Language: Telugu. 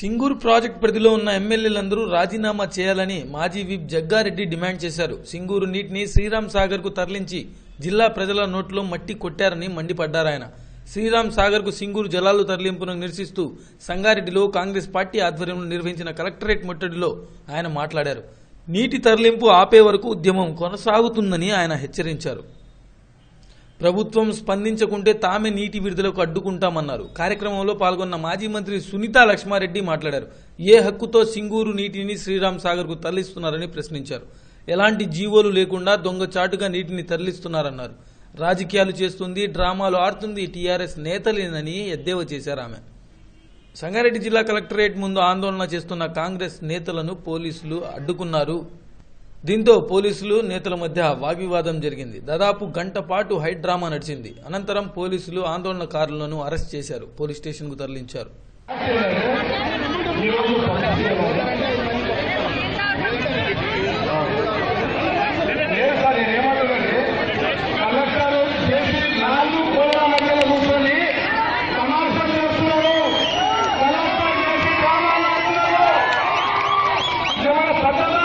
సింగూరు ప్రాజెక్టు పరిధిలో ఉన్న ఎమ్మెల్యేలందరూ రాజీనామా చేయాలని మాజీ విప్ జగ్గారెడ్డి డిమాండ్ చేశారు. సింగూరు నీటిని శ్రీరామ్ సాగర్కు తరలించి జిల్లా ప్రజల నోట్లో మట్టి కొట్టారని మండిపడ్డారాయన శ్రీరామ్ సాగర్కు సింగూరు జలాలు తరలింపును నిరసిస్తూ సంగారెడ్డిలో కాంగ్రెస్ పార్టీ ఆధ్వర్యంలో నిర్వహించిన కలెక్టరేట్ ముట్టడిలో ఆయన మాట్లాడారు. నీటి తరలింపు ఆపే వరకు ఉద్యమం కొనసాగుతుందని ఆయన హెచ్చరించారు. ప్రభుత్వం స్పందించకుంటే తామే నీటి విడుదలకు అడ్డుకుంటామన్నారు. కార్యక్రమంలో పాల్గొన్న మాజీ మంత్రి సునీత లక్ష్మారెడ్డి మాట్లాడారు. ఏ హక్కుతో సింగూరు నీటిని శ్రీరామ్ సాగర్కు తరలిస్తున్నారని ప్రశ్నించారు. ఎలాంటి జీవోలు లేకుండా దొంగచాటుగా నీటిని తరలిస్తున్నారన్నారు. రాజకీయాలు చేస్తుంది డ్రామాలు ఆడుతుంది టీఆర్ఎస్ నేతలేనని ఎద్దేవా చేశారు ఆమె. సంగారెడ్డి జిల్లా కలెక్టరేట్ ముందు ఆందోళన చేస్తున్న కాంగ్రెస్ నేతలను పోలీసులు అడ్డుకున్నారు. దీంతో పోలీసులు నేతల మధ్య వాగ్వివాదం జరిగింది. దాదాపు గంట పాటు హైట్ డ్రామా నడిచింది. అనంతరం పోలీసులు ఆందోళనకారులను అరెస్ట్ చేశారు. పోలీస్ స్టేషన్కు తరలించారు లేదు